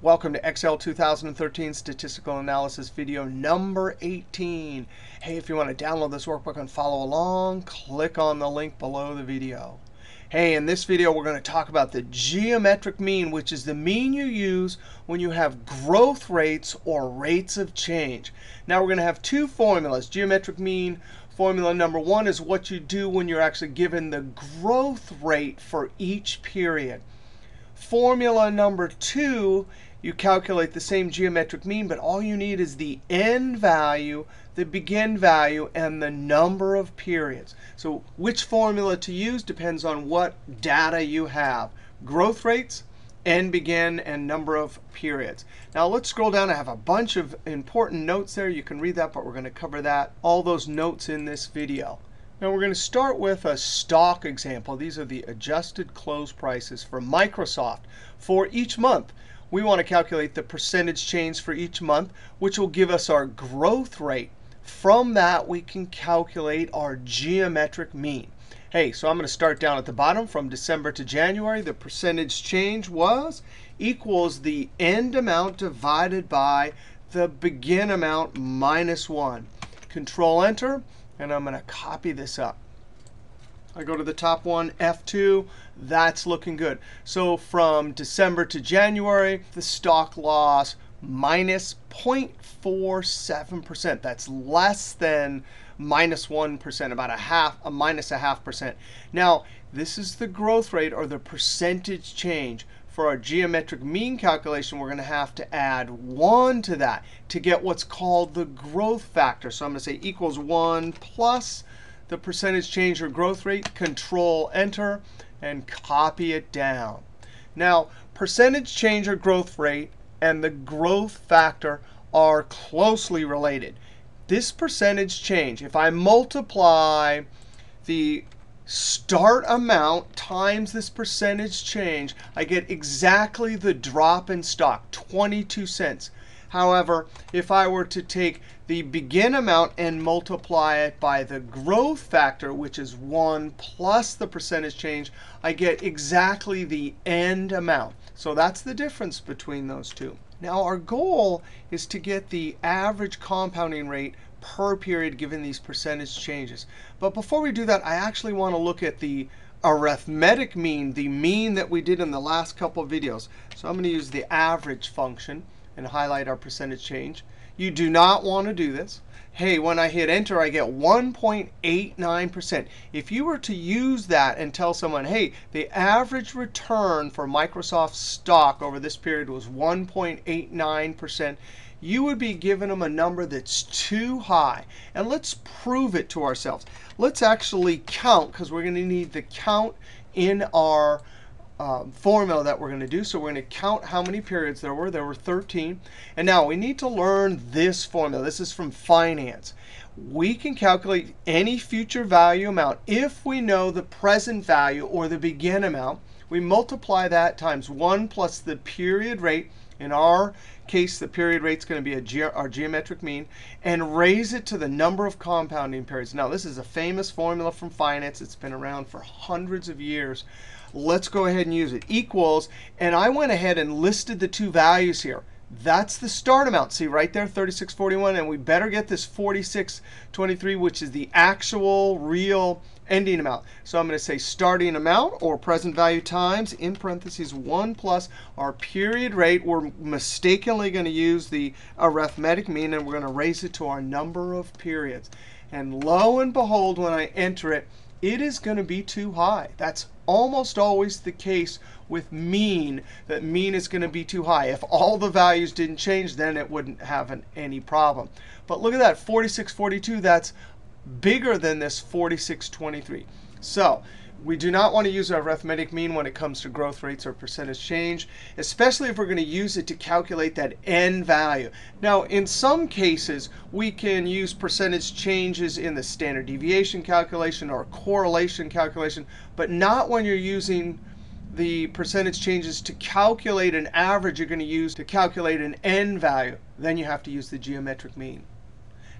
Welcome to Excel 2013 Statistical Analysis video number 18. Hey, if you want to download this workbook and follow along, click on the link below the video. Hey, in this video, we're going to talk about the geometric mean, which is the mean you use when you have growth rates or rates of change. Now, we're going to have two formulas. Geometric mean formula number one is what you do when you're actually given the growth rate for each period. Formula number two you calculate the same geometric mean, but all you need is the end value, the begin value, and the number of periods. So which formula to use depends on what data you have. Growth rates, end begin, and number of periods. Now let's scroll down. I have a bunch of important notes there. You can read that, but we're going to cover that, all those notes in this video. Now we're going to start with a stock example. These are the adjusted close prices for Microsoft for each month we want to calculate the percentage change for each month, which will give us our growth rate. From that, we can calculate our geometric mean. Hey, so I'm going to start down at the bottom from December to January. The percentage change was equals the end amount divided by the begin amount minus 1. Control Enter, and I'm going to copy this up. I go to the top one, F2. That's looking good. So from December to January, the stock loss minus 0.47%. That's less than minus 1, about a half, a minus a half percent. Now, this is the growth rate or the percentage change. For our geometric mean calculation, we're going to have to add 1 to that to get what's called the growth factor. So I'm going to say equals 1 plus the percentage change or growth rate, Control Enter, and copy it down. Now, percentage change or growth rate and the growth factor are closely related. This percentage change, if I multiply the start amount times this percentage change, I get exactly the drop in stock, 22 cents. However, if I were to take the begin amount and multiply it by the growth factor, which is 1 plus the percentage change, I get exactly the end amount. So that's the difference between those two. Now, our goal is to get the average compounding rate per period given these percentage changes. But before we do that, I actually want to look at the arithmetic mean, the mean that we did in the last couple of videos. So I'm going to use the average function and highlight our percentage change. You do not want to do this. Hey, when I hit Enter, I get 1.89%. If you were to use that and tell someone, hey, the average return for Microsoft stock over this period was 1.89%, you would be giving them a number that's too high. And let's prove it to ourselves. Let's actually count, because we're going to need the count in our um, formula that we're going to do. So we're going to count how many periods there were. There were 13. And now we need to learn this formula. This is from finance. We can calculate any future value amount if we know the present value or the begin amount. We multiply that times 1 plus the period rate. In our case, the period rate is going to be ge our geometric mean, and raise it to the number of compounding periods. Now, this is a famous formula from finance. It's been around for hundreds of years. Let's go ahead and use it. Equals, and I went ahead and listed the two values here. That's the start amount. See right there, 3641. And we better get this 4623, which is the actual real ending amount. So I'm going to say starting amount or present value times, in parentheses, 1 plus our period rate. We're mistakenly going to use the arithmetic mean, and we're going to raise it to our number of periods. And lo and behold, when I enter it, it is going to be too high. That's almost always the case with mean, that mean is going to be too high. If all the values didn't change, then it wouldn't have an, any problem. But look at that, 4642, that's bigger than this 4623. So we do not want to use our arithmetic mean when it comes to growth rates or percentage change, especially if we're going to use it to calculate that n value. Now, in some cases, we can use percentage changes in the standard deviation calculation or correlation calculation, but not when you're using the percentage changes to calculate an average you're going to use to calculate an n value. Then you have to use the geometric mean.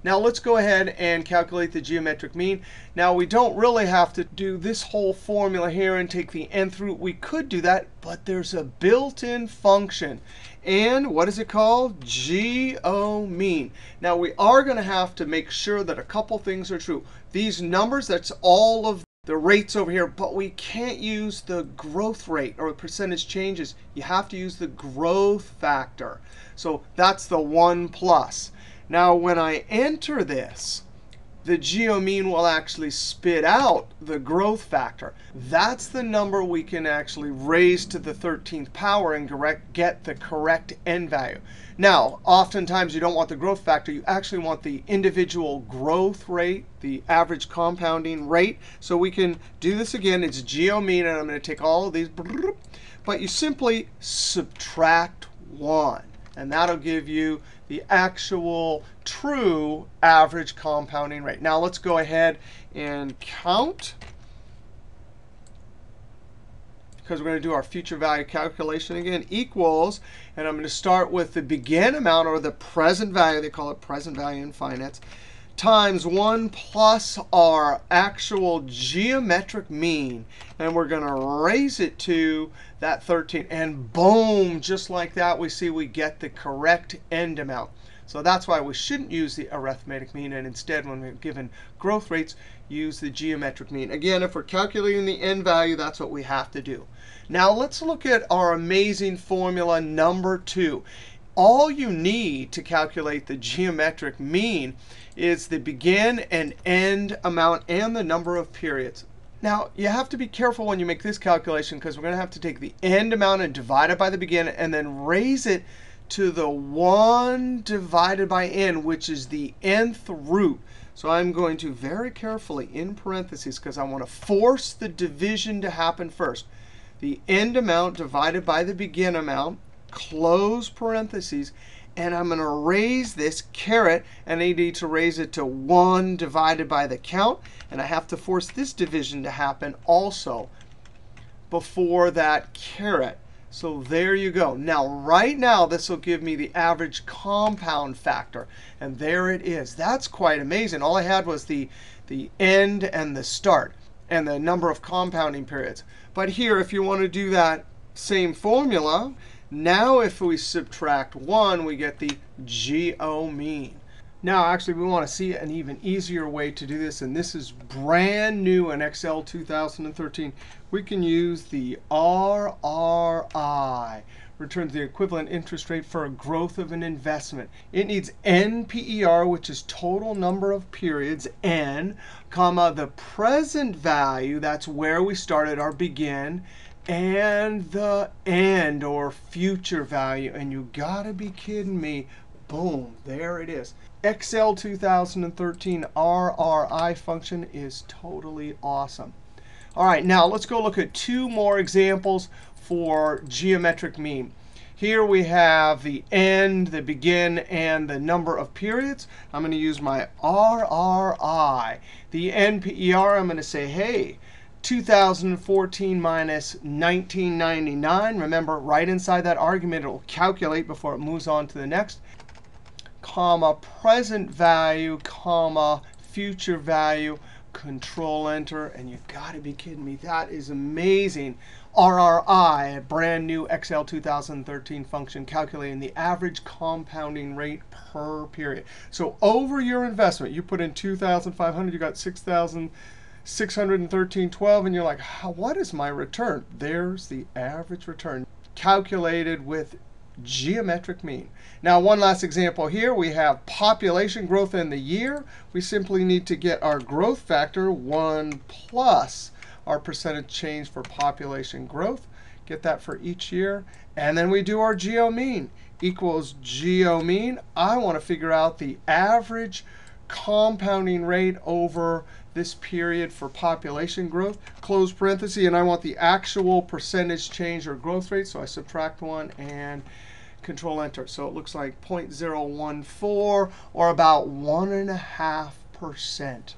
Now let's go ahead and calculate the geometric mean. Now we don't really have to do this whole formula here and take the nth root. We could do that, but there's a built-in function. And what is it called? GEOMEAN. Now we are going to have to make sure that a couple things are true. These numbers, that's all of the rates over here, but we can't use the growth rate or percentage changes. You have to use the growth factor. So that's the 1 plus. Now, when I enter this, the geomean will actually spit out the growth factor. That's the number we can actually raise to the 13th power and get the correct end value. Now, oftentimes you don't want the growth factor. You actually want the individual growth rate, the average compounding rate. So we can do this again. It's geomean, and I'm going to take all of these. But you simply subtract 1. And that'll give you the actual true average compounding rate. Now let's go ahead and count. Because we're going to do our future value calculation again, equals, and I'm going to start with the begin amount or the present value. They call it present value in finance times 1 plus our actual geometric mean. And we're going to raise it to that 13. And boom, just like that, we see we get the correct end amount. So that's why we shouldn't use the arithmetic mean. And instead, when we're given growth rates, use the geometric mean. Again, if we're calculating the end value, that's what we have to do. Now let's look at our amazing formula number 2 all you need to calculate the geometric mean is the begin and end amount and the number of periods. Now, you have to be careful when you make this calculation because we're going to have to take the end amount and divide it by the begin and then raise it to the 1 divided by n, which is the nth root. So I'm going to very carefully, in parentheses, because I want to force the division to happen first. The end amount divided by the begin amount close parentheses, and I'm going to raise this caret, and I need to raise it to 1 divided by the count. And I have to force this division to happen also before that caret. So there you go. Now, right now, this will give me the average compound factor. And there it is. That's quite amazing. All I had was the, the end and the start and the number of compounding periods. But here, if you want to do that same formula, now if we subtract 1, we get the GEOMEAN. Now, actually, we want to see an even easier way to do this. And this is brand new in Excel 2013. We can use the RRI, returns the equivalent interest rate for a growth of an investment. It needs NPER, which is total number of periods, N, comma, the present value, that's where we started our begin, and the end or future value. And you got to be kidding me. Boom, there it is. Excel 2013 RRI function is totally awesome. All right, now let's go look at two more examples for geometric mean. Here we have the end, the begin, and the number of periods. I'm going to use my RRI. The NPER, I'm going to say, hey, 2014 minus 1999. Remember, right inside that argument, it will calculate before it moves on to the next. Comma, present value, comma, future value, control enter. And you've got to be kidding me. That is amazing. RRI, a brand new Excel 2013 function calculating the average compounding rate per period. So over your investment, you put in 2,500, you got 6,000. 613.12, and you're like, what is my return? There's the average return calculated with geometric mean. Now, one last example here. We have population growth in the year. We simply need to get our growth factor, 1 plus our percentage change for population growth. Get that for each year. And then we do our geo mean equals geo mean. I want to figure out the average compounding rate over this period for population growth, close parenthesis, and I want the actual percentage change or growth rate. So I subtract 1 and control enter. So it looks like 0.014 or about 1.5%.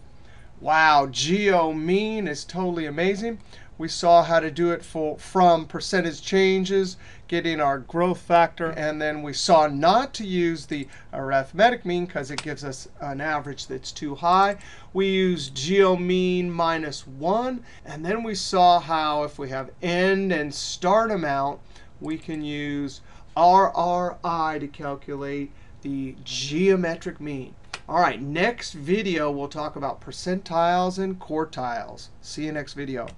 Wow, geo mean is totally amazing. We saw how to do it for, from percentage changes, getting our growth factor. And then we saw not to use the arithmetic mean because it gives us an average that's too high. We use geomean minus 1. And then we saw how if we have end and start amount, we can use RRI to calculate the geometric mean. All right, next video we'll talk about percentiles and quartiles. See you next video.